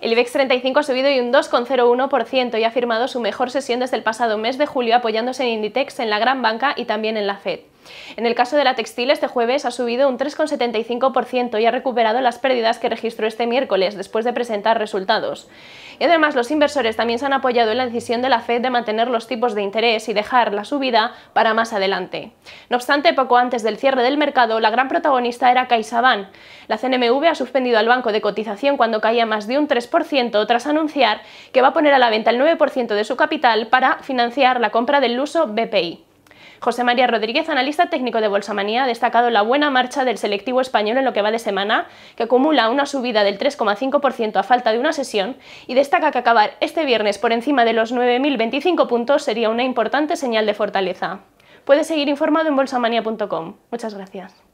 El IBEX 35 ha subido un 2,01% y ha firmado su mejor sesión desde el pasado mes de julio apoyándose en Inditex, en la gran banca y también en la FED. En el caso de la textil, este jueves ha subido un 3,75% y ha recuperado las pérdidas que registró este miércoles después de presentar resultados. Y además los inversores también se han apoyado en la decisión de la Fed de mantener los tipos de interés y dejar la subida para más adelante. No obstante, poco antes del cierre del mercado, la gran protagonista era CaixaBank. La CNMV ha suspendido al banco de cotización cuando caía más de un 3% tras anunciar que va a poner a la venta el 9% de su capital para financiar la compra del uso BPI. José María Rodríguez, analista técnico de Bolsamanía, ha destacado la buena marcha del selectivo español en lo que va de semana, que acumula una subida del 3,5% a falta de una sesión y destaca que acabar este viernes por encima de los 9.025 puntos sería una importante señal de fortaleza. Puedes seguir informado en bolsamanía.com. Muchas gracias.